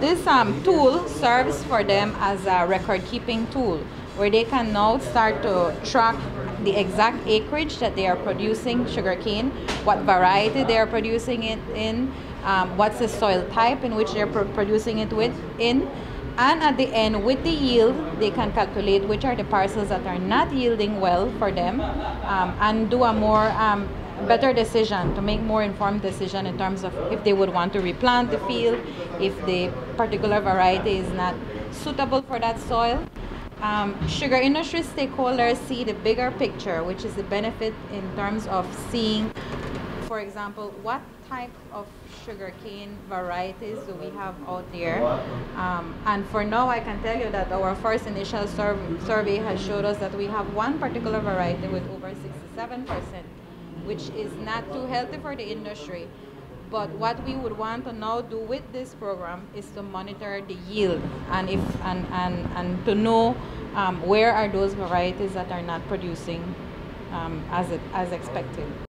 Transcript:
this um, tool serves for them as a record keeping tool where they can now start to track the exact acreage that they are producing sugarcane, what variety they are producing it in, um, what's the soil type in which they're pro producing it with in, and at the end with the yield they can calculate which are the parcels that are not yielding well for them um, and do a more um, better decision to make more informed decision in terms of if they would want to replant the field if the particular variety is not suitable for that soil um, sugar industry stakeholders see the bigger picture which is the benefit in terms of seeing for example what type of sugarcane varieties do we have out there? Um, and for now, I can tell you that our first initial sur survey has showed us that we have one particular variety with over 67%, which is not too healthy for the industry. But what we would want to now do with this program is to monitor the yield and if and, and, and to know um, where are those varieties that are not producing um, as, it, as expected.